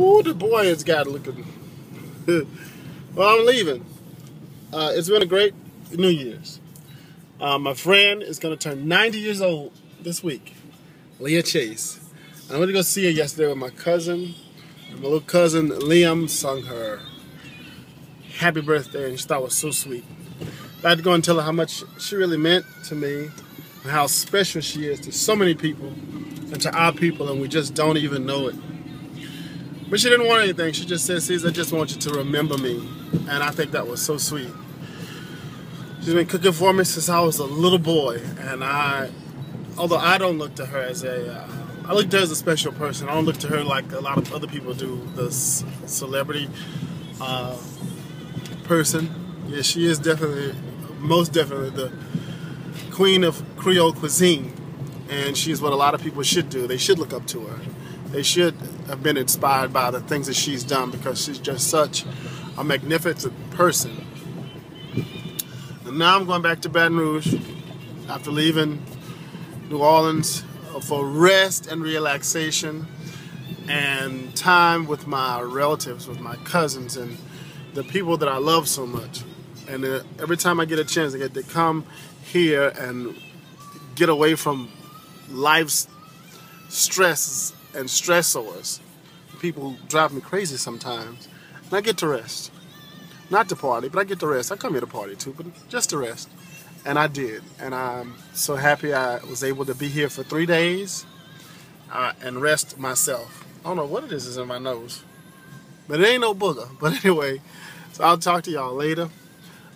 Ooh, the boy has got looking. well, I'm leaving. Uh, it's been a great New Year's. Uh, my friend is going to turn 90 years old this week, Leah Chase. I went to go see her yesterday with my cousin. My little cousin Liam sung her happy birthday, and she thought it was so sweet. I had to go and tell her how much she really meant to me and how special she is to so many people and to our people, and we just don't even know it. But she didn't want anything. She just said, Caesar, I just want you to remember me. And I think that was so sweet. She's been cooking for me since I was a little boy. And I, although I don't look to her as a, uh, I look to her as a special person. I don't look to her like a lot of other people do, the celebrity uh, person. Yeah, she is definitely, most definitely the queen of Creole cuisine. And she's what a lot of people should do. They should look up to her they should have been inspired by the things that she's done because she's just such a magnificent person. And now I'm going back to Baton Rouge after leaving New Orleans for rest and relaxation and time with my relatives, with my cousins, and the people that I love so much. And uh, every time I get a chance, I get to come here and get away from life's stresses and stressors. People drive me crazy sometimes. And I get to rest. Not to party, but I get to rest. I come here to party too, but just to rest. And I did. And I'm so happy I was able to be here for three days uh, and rest myself. I don't know what it is is in my nose. But it ain't no booger. But anyway, so I'll talk to y'all later.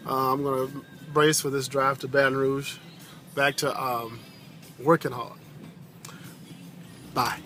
Uh, I'm going to brace for this drive to Baton Rouge. Back to um, working hard. Bye.